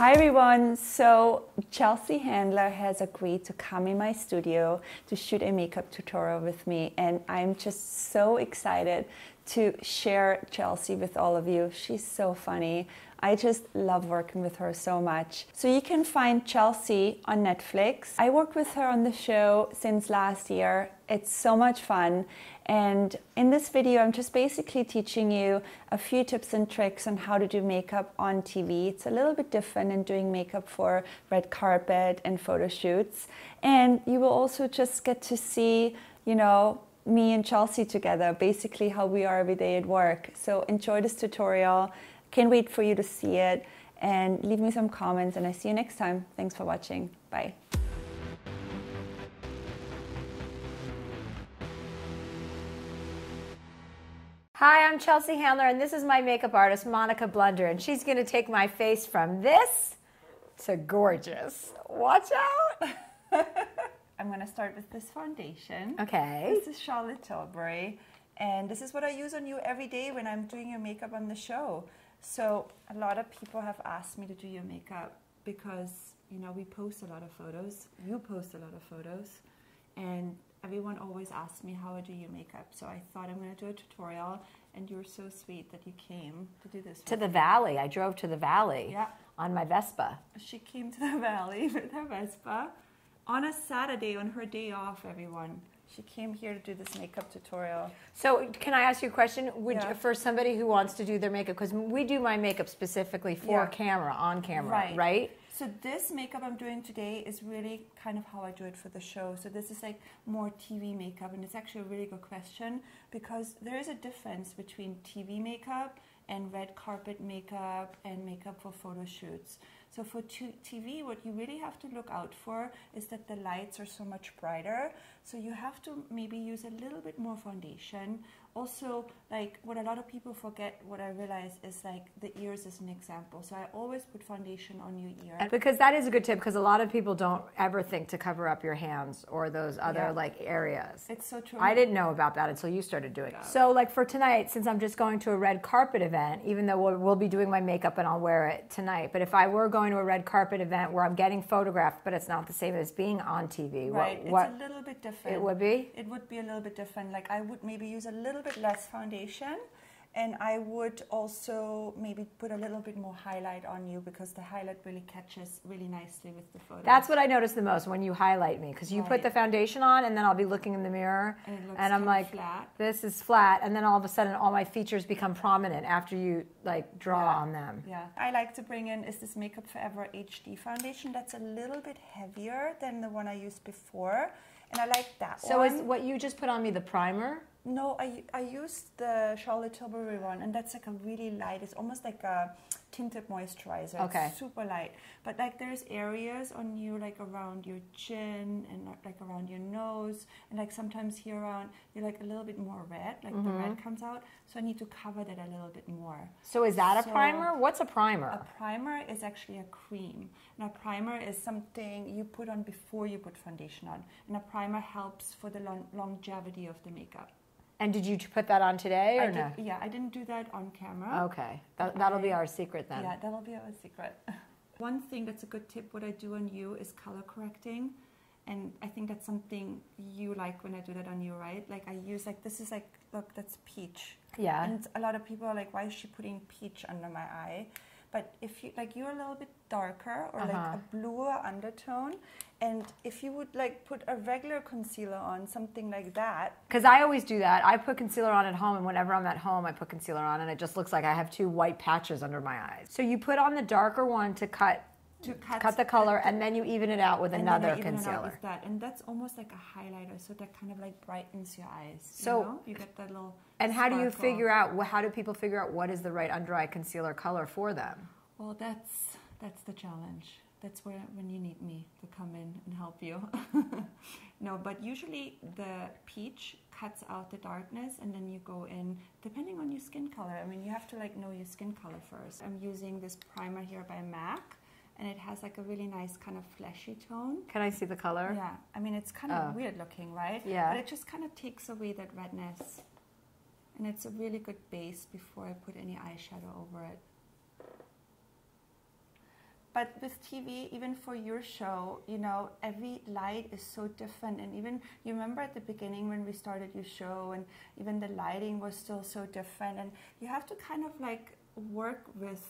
Hi everyone. So Chelsea Handler has agreed to come in my studio to shoot a makeup tutorial with me and I'm just so excited to share Chelsea with all of you. She's so funny. I just love working with her so much. So you can find Chelsea on Netflix. I worked with her on the show since last year. It's so much fun. And in this video, I'm just basically teaching you a few tips and tricks on how to do makeup on TV. It's a little bit different than doing makeup for red carpet and photo shoots. And you will also just get to see, you know, me and Chelsea together, basically how we are every day at work. So enjoy this tutorial. Can't wait for you to see it and leave me some comments and I see you next time. Thanks for watching. Bye. Hi, I'm Chelsea Handler, and this is my makeup artist, Monika Blunder, and she's going to take my face from this to gorgeous. Watch out! I'm going to start with this foundation. Okay. This is Charlotte Tilbury, and this is what I use on you every day when I'm doing your makeup on the show. So a lot of people have asked me to do your makeup because you know we post a lot of photos. You post a lot of photos, and everyone always asks me how I do your makeup. So I thought I'm going to do a tutorial, and you're so sweet that you came to do this. To the valley. I drove to the valley. Yeah. On my Vespa. She came to the valley with her Vespa on a Saturday on her day off. Everyone. She came here to do this makeup tutorial. So, can I ask you a question? Would Yeah. you, for somebody who wants to do their makeup, because we do my makeup specifically for Yeah. camera, on camera, Right. right? So this makeup I'm doing today is really kind of how I do it for the show. So this is like more TV makeup, and it's actually a really good question because there is a difference between TV makeup and red carpet makeup and makeup for photo shoots. So for TV, what you really have to look out for is that the lights are so much brighter. So you have to maybe use a little bit more foundation. Also, like what a lot of people forget, what I realize is like the ears is an example. So I always put foundation on your ear. Because that is a good tip, because a lot of people don't ever think to cover up your hands or those other Yeah. like areas. It's so true. I didn't know about that until you started doing it. So, like for tonight, since I'm just going to a red carpet event, even though we'll, we'll be doing my makeup and I'll wear it tonight, but if I were going to a red carpet event where I'm getting photographed, but it's not the same as being on TV, Right, what, what it's a little bit different. it would be? It would be a little bit different. Like I would maybe use a little bit less foundation, and I would also maybe put a little bit more highlight on you because the highlight really catches really nicely with the photo. That's what I notice the most when you highlight me, because you put the foundation on, and then I'll be looking in the mirror, And it looks and I'm like, flat. this is flat, and then all of a sudden, all my features become prominent after you like draw Yeah. on them. Yeah, I like to bring in is this Make Up For Ever HD foundation. That's a little bit heavier than the one I used before, and I like that So one. is what you just put on me the primer? No, I, I used the Charlotte Tilbury one, and that's like a really light. It's almost like a tinted moisturizer. Okay. It's super light. But like there's areas on you, like around your chin and like around your nose, and like sometimes here around you're like a little bit more red, like the red Mm-hmm. comes out. So I need to cover that a little bit more. So is that a So- primer? What's a primer? A primer is actually a cream. And a primer is something you put on before you put foundation on. And a primer helps for the lon- longevity of the makeup. And did you put that on today or I no? did, yeah, I didn't do that on camera. Okay, that, that'll be our secret then. Yeah, that'll be our secret. One thing that's a good tip, what I do on you is color correcting. And I think that's something you like when I do that on you, right? Like I use like this is like look, that's peach. Yeah. And a lot of people are like, why is she putting peach under my eye? But if you like you're a little bit darker or like Uh-huh. a bluer undertone, and if you would like put a regular concealer on, something like that, Because I always do that. I put concealer on at home, and whenever I'm at home, I put concealer on, and it just looks like I have two white patches under my eyes. So you put on the darker one to cut to mm. cut, cut the color, and then you even it out with and then I another even it out concealer. with that, and that's almost like a highlighter, so that kind of like brightens your eyes. So- you, know? you get that little. And how do you figure out? How do people figure out what is the right under eye concealer color for them? Well, that's that's the challenge. That's where when you need me to come in and help you. no, but usually the peach cuts out the darkness, and then you go in depending on your skin color. I mean, you have to like know your skin color first. I'm using this primer here by MAC, and it has like a really nice kind of fleshy tone. Can I see the color? Yeah, I mean it's kind of Oh. weird looking, right? Yeah. But it just kind of takes away that redness, and it's a really good base before I put any eyeshadow over it. but with TV, even for your show, you know, every light is so different. And even you remember at the beginning when we started your show, and even the lighting was still so different. And you have to kind of like work with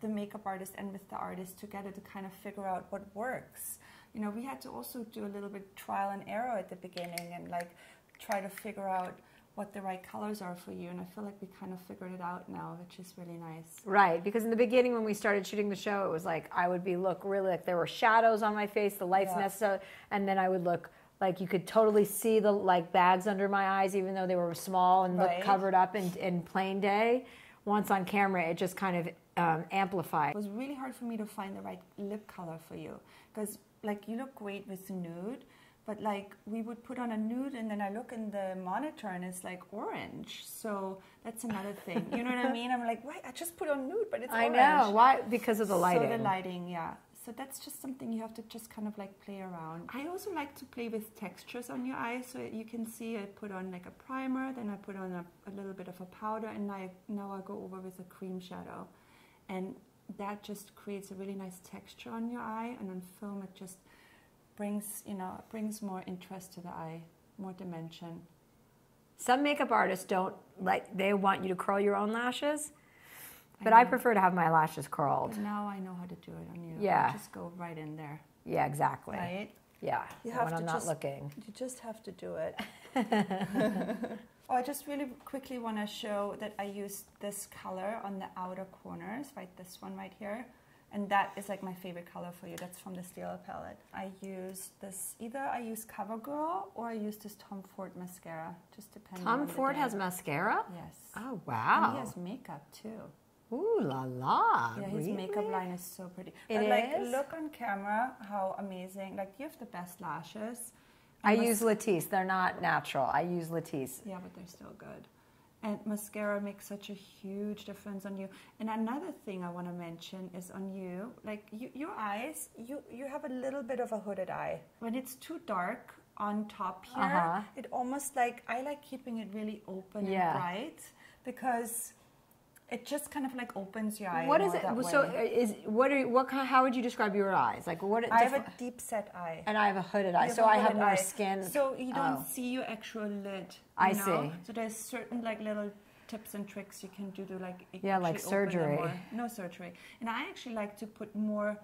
the makeup artist and with the artist together to kind of figure out what works. You know, we had to also do a little bit trial and error at the beginning and like try to figure out what the right colors are for you. And I feel like we kind of figured it out now, which is really nice. Right, because in the beginning when we started shooting the show, it was like I would be look really like there were shadows on my face, the lights Yeah. necessarily, and then I would look like you could totally see the like bags under my eyes, even though they were small and Right. looked covered up in, in plain day. Once on camera, it just kind of um, amplified. It was really hard for me to find the right lip color for you because like you look great with nude, but like we would put on a nude and then I look in the monitor and it's like orange. So that's another thing. You know what I mean? I'm like, wait, I just put on nude, but it's I orange. know why because of the lighting. So the lighting, yeah. So that's just something you have to just kind of like play around. I also like to play with textures on your eyes. So you can see I put on like a primer, then I put on a, a little bit of a powder, and I, now I go over with a cream shadow. And that just creates a really nice texture on your eye. And on film, it just brings, you know, brings more interest to the eye, more dimension. Some makeup artists don't like they want you to curl your own lashes, but I, know. prefer to have my lashes curled. But now I know how to do it on you. I Yeah. just go right in there, Yeah, exactly. right? Yeah, You have when to I'm not just- looking. You just have to do it. oh, I just really quickly want to show that I used this color on the outer corners, right? This one right here. And that is like my favorite color for you. That's from the Stila palette. I use this, either I use CoverGirl or I use this Tom Ford mascara, just depending on Tom Ford has mascara. Yes. Oh And wow! he has makeup too. Ooh la la! Yeah, his really? makeup line is so pretty. It but like, is? look on camera how amazing. Like, you have the best lashes. I use Latisse. They're not natural. I use Latisse. Yeah, but they're still good. And mascara makes such a huge difference on you. And another thing I want to mention is on you, like you, your eyes, you you have a little bit of a hooded eye. When it's too dark on top here, Uh-huh. it almost like I like keeping it really open Yeah. and bright because it just kind of like opens your eye. What is it? So way. Uh, is what are what kind? How would you describe your eyes? Like what? I have a deep set eye. and I have a hooded eye, so I have more eye. skin. So you don't Oh. see your actual lid. I you know? see. So there's certain like little tips and tricks you can do to like Yeah, like actually open them surgery. No surgery. And I actually like to put more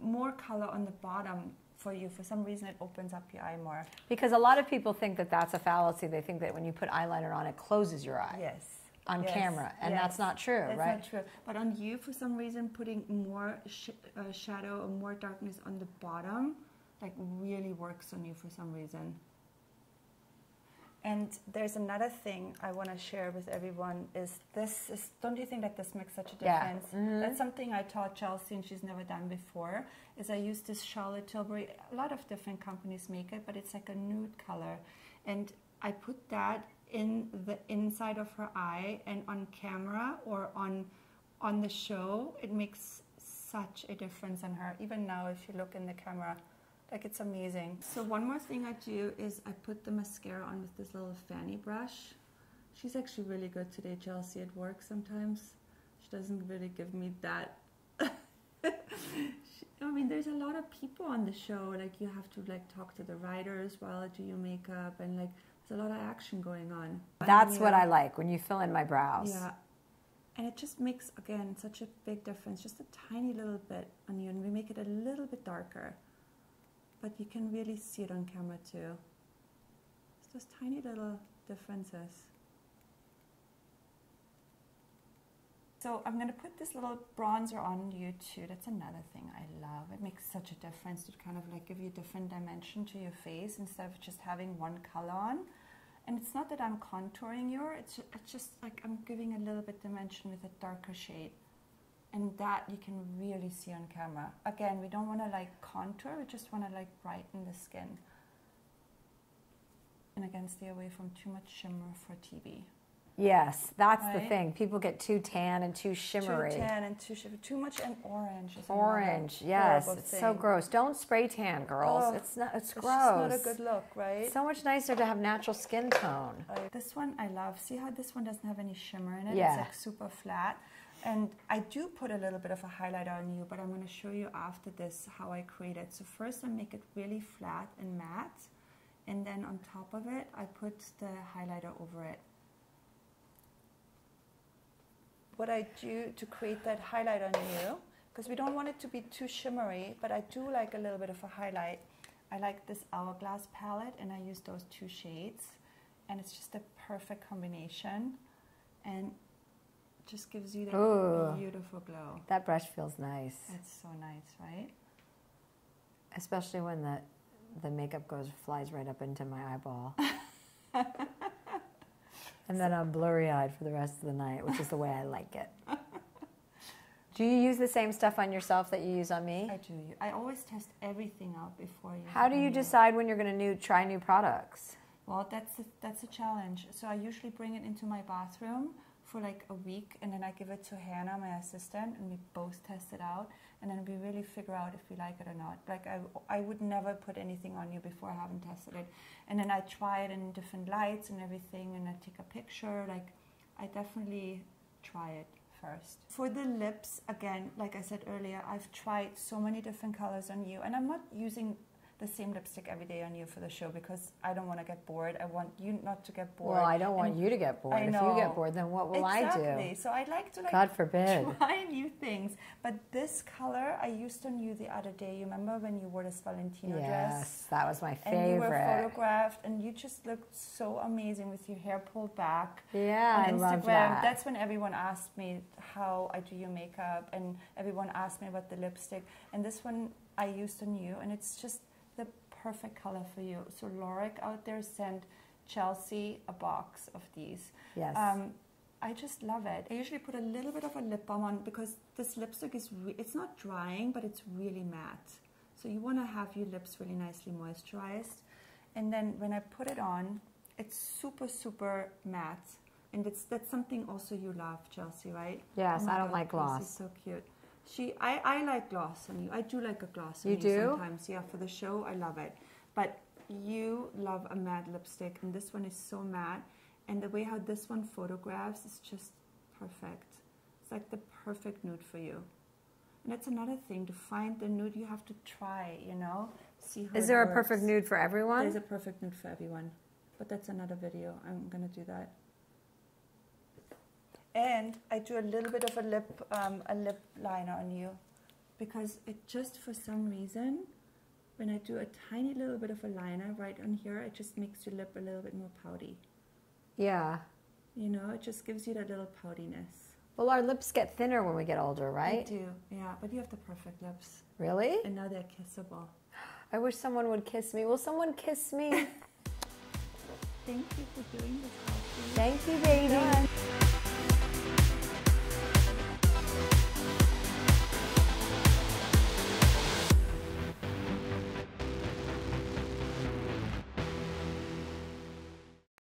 more color on the bottom for you. For some reason, it opens up your eye more. Because a lot of people think that that's a fallacy. They think that when you put eyeliner on, it closes your eye Yes. On Yes, camera, and yes. that's not true, That's right? not true. But on you, for some reason, putting more sh- uh, shadow or more darkness on the bottom, like really works on you for some reason. And there's another thing I want to share with everyone is this is don't you think that this makes such a Yeah. difference? Mhm. That's something I taught Chelsea and she's never done before. Is I use this Charlotte Tilbury. A lot of different companies make it, but it's like a nude color, and I put that in the inside of her eye and on camera or on on the show. It makes such a difference on her. Even now, if you look in the camera, like it's amazing. So one more thing I do is I put the mascara on with this little fanny brush. She's actually really good today, Chelsea, at work sometimes. She doesn't really give me that. I mean, there's a lot of people on the show. Like you have to like talk to the writers while I do your makeup, and like there's a lot of action going on. That's what uh, I like when you fill in my brows. Yeah. And it just makes, again, such a big difference. Just a tiny little bit on you. And we make it a little bit darker. But you can really see it on camera too. It's those tiny little differences. So I'm going to put this little bronzer on you too. That's another thing I love. It makes such a difference to kind of like give you a different dimension to your face instead of just having one color on. And it's not that I'm contouring your, it's, it's just like I'm giving a little bit dimension with a darker shade. And that you can really see on camera. Again, we don't want to like contour, we just want to like brighten the skin. And again, stay away from too much shimmer for TV. Yes, that's the thing. People get too tan and too shimmery. Too tan and too shimmery. Too much and orange. Is Orange, yes, it's so gross. Don't spray tan, girls. Oh, it's not. It's It's gross. just not a good look, right? It's so much nicer to have natural skin tone. I- This one I love. See how this one doesn't have any shimmer in it? Yeah. It's like super flat. And I do put a little bit of a highlighter on you, but I'm going to show you after this how I create it. So first I make it really flat and matte, and then on top of it I put the highlighter over it. What I do to create that highlight on you, because we don't want it to be too shimmery, but I do like a little bit of a highlight. I like this Hourglass palette and I use those two shades and it's just a perfect combination and just gives you that Ooh. beautiful glow. That brush feels nice, It's so nice, right? especially when the the makeup goes flies right up into my eyeball. and then I'm blurry eyed for the rest of the night, which is the way I like it. Do you use the same stuff on yourself that you use on me? I do. I always test everything out before you. How do you decide when you're going to new try new products? Well, that's a, that's a challenge. So I usually bring it into my bathroom for like a week, and then I give it to Hannah, my assistant, and we both test it out, and then we really figure out if we like it or not. Like I, I would never put anything on you before I haven't tested it, and then I try it in different lights and everything, and I take a picture. Like I definitely try it first. For the lips, again, like I said earlier, I've tried so many different colors on you, and I'm not using the same lipstick every day on you for the show because I don't want to get bored. I want you not to get bored. Well, I don't want And you to get bored. I If you get bored, then what will exactly. I do? Exactly. So I'd like to like God forbid. try new things. But this color I used on you the other day. You remember when you wore this Valentino dress? Yes, that was my favorite. And you were photographed, and you just looked so amazing with your hair pulled back Yeah, I love that. That's when everyone asked me how I do your makeup, and everyone asked me about the lipstick. And this one I used on you, and it's just perfect color for you. So Lorik out there sent Chelsea a box of these. Yes. Um, I just love it. I usually put a little bit of a lip balm on because this lipstick is re- it's not drying, but it's really matte. So you want to have your lips really nicely moisturized. And then when I put it on, it's super super matte. And it's that's something also you love, Chelsea, right? Yes, my I don't God, like gloss. is so cute. She, I, I like gloss on you. I do like a gloss on You you, do? sometimes. Yeah, for the show, I love it. But you love a matte lipstick, and this one is so matte. And the way how this one photographs is just perfect. It's like the perfect nude for you. And that's another thing. To find the nude, you have to try. You know, see how Is there a works. perfect nude for everyone? There's a perfect nude for everyone. But that's another video. I'm gonna do that. And I do a little bit of a lip, um, a lip liner on you, because it just for some reason, when I do a tiny little bit of a liner right on here, it just makes your lip a little bit more pouty. yeah. You know, it just gives you that little poutiness. Well, our lips get thinner when we get older, I right? do, yeah. But you have the perfect lips, Really? and now they're kissable. I wish someone would kiss me. Will someone kiss me? Thank you for doing this. Thank you, baby.